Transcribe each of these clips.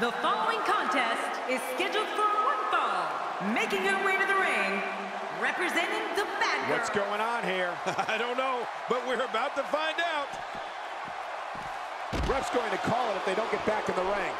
The following contest is scheduled for one fall. Making her way to the ring, representing the bad girl. What's going on here? I don't know, but we're about to find out. Ref's going to call it if they don't get back in the ring.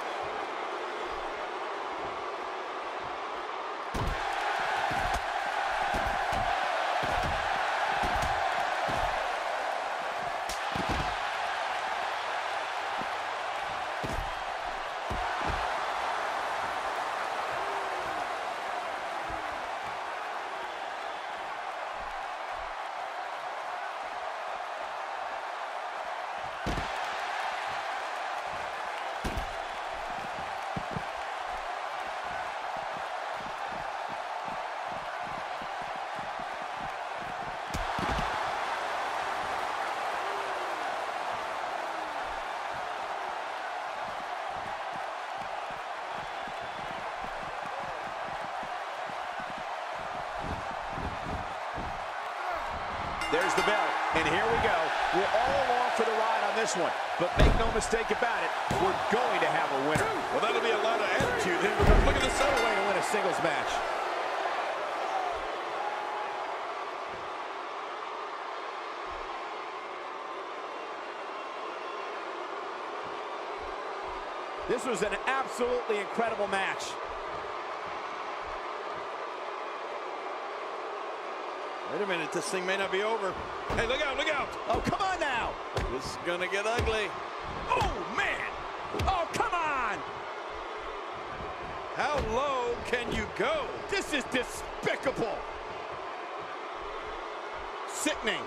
There's the bell, and here we go. We're all along for the ride on this one, but make no mistake about it, we're going to have a winner. Well, that'll be a lot of attitude here because look at a other way to win a singles match. This was an absolutely incredible match. Wait a minute, this thing may not be over. Hey, look out, look out. Oh, come on now. This is gonna get ugly. Oh, man. Oh, come on. How low can you go? This is despicable. Sickening.